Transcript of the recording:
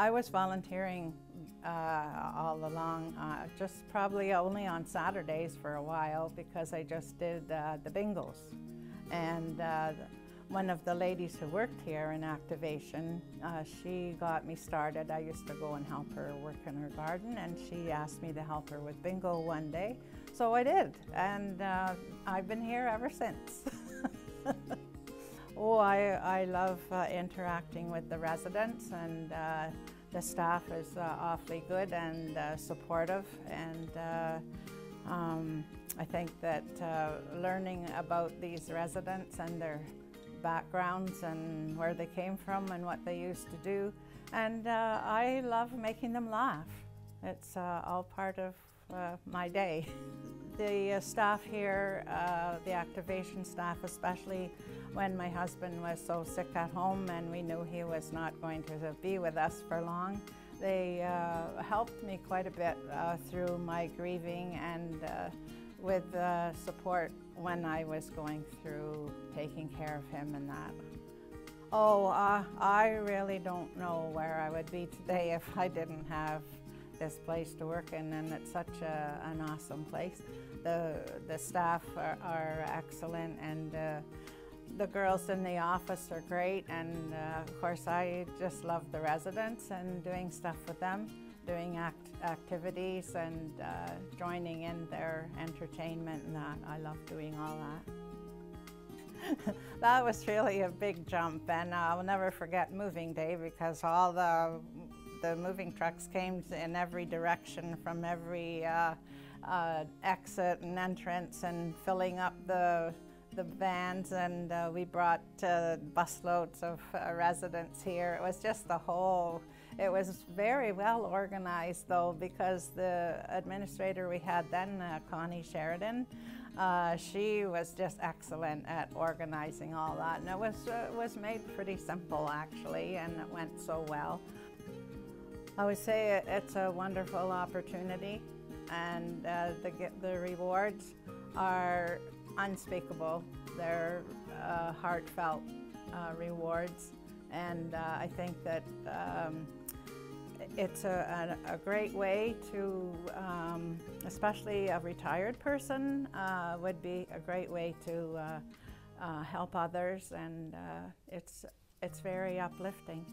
I was volunteering uh, all along, uh, just probably only on Saturdays for a while because I just did uh, the bingos. And uh, one of the ladies who worked here in activation, uh, she got me started. I used to go and help her work in her garden and she asked me to help her with bingo one day. So I did and uh, I've been here ever since. oh, I, I love interacting with the residents and the staff is uh, awfully good and uh, supportive and uh, um, I think that uh, learning about these residents and their backgrounds and where they came from and what they used to do and uh, I love making them laugh. It's uh, all part of my day. the staff here, the activation staff especially, when my husband was so sick at home and we knew he was not going to be with us for long. They uh, helped me quite a bit uh, through my grieving and uh, with support when I was going through taking care of him and that. Oh, uh, I really don't know where I would be today if I didn't have this place to work in and it's such a, an awesome place. The, the staff are, are excellent and uh, the girls in the office are great and uh, of course I just love the residents and doing stuff with them, doing act activities and uh, joining in their entertainment and that. I love doing all that. that was really a big jump and I'll never forget moving day because all the, the moving trucks came in every direction from every uh, uh exit and entrance and filling up the the vans and uh, we brought uh, busloads of uh, residents here. It was just the whole, it was very well organized though because the administrator we had then, uh, Connie Sheridan, uh, she was just excellent at organizing all that and it was, uh, was made pretty simple actually and it went so well. I would say it's a wonderful opportunity and the, the rewards are unspeakable. They're uh, heartfelt uh, rewards, and uh, I think that um, it's a, a, a, great way to, um, especially a retired person, uh, would be a great way to uh, uh, help others, and it's, it's very uplifting.